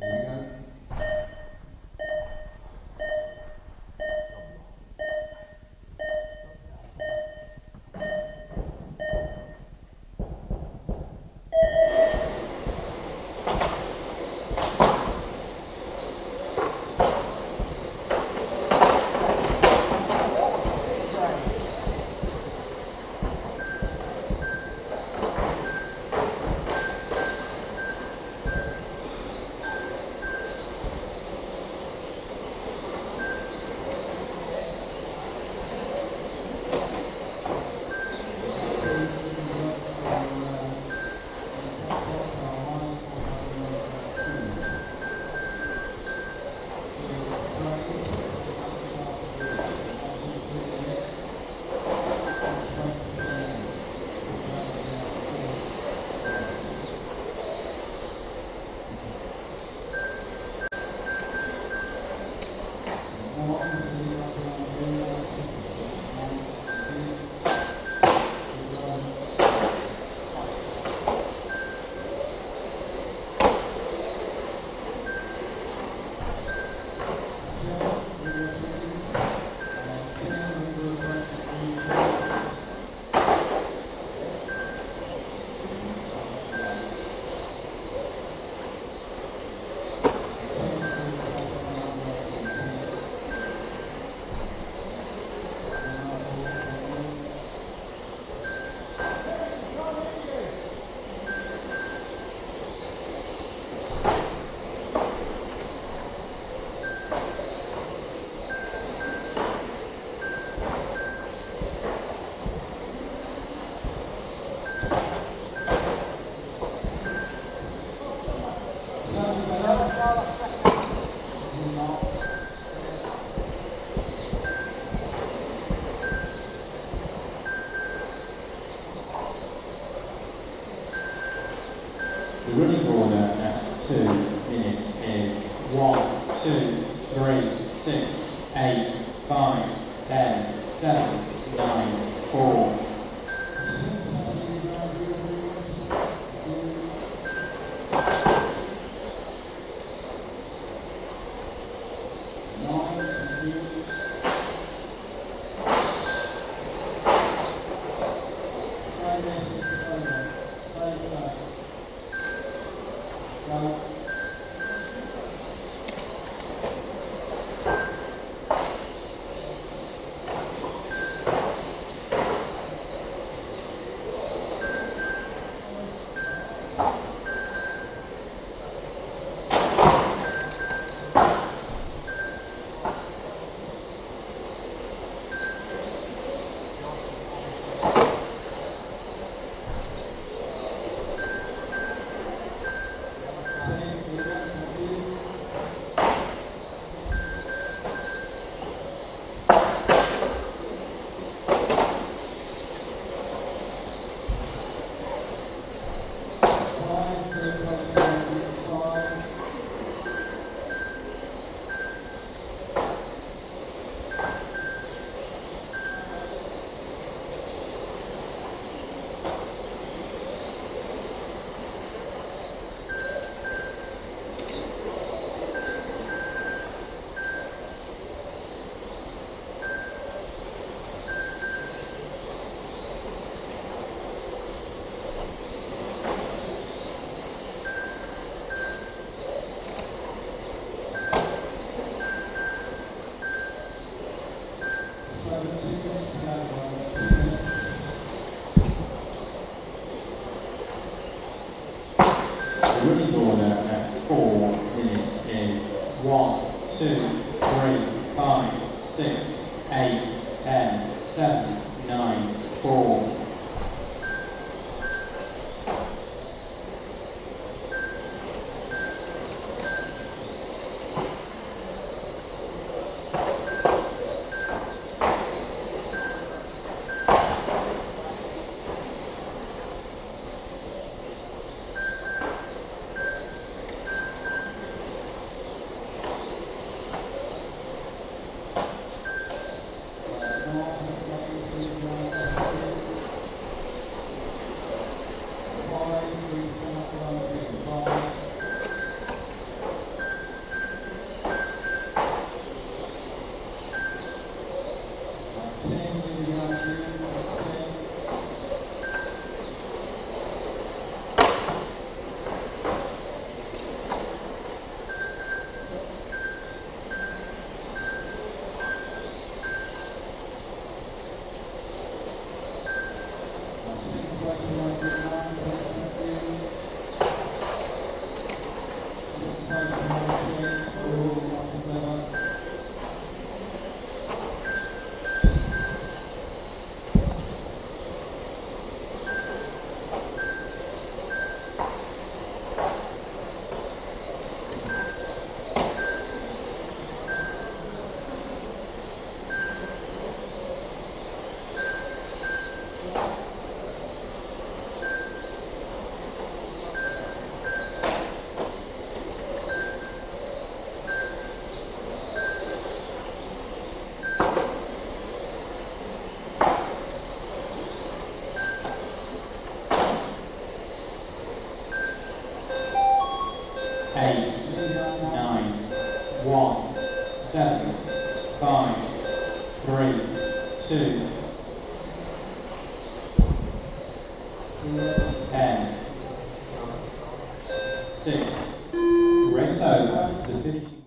Yeah. The running order at two minutes is one, two, three, six, eight, five, ten, seven, nine, four. The seven, nine, four. One, seven, five, three, two, ten, six. Race over to finish.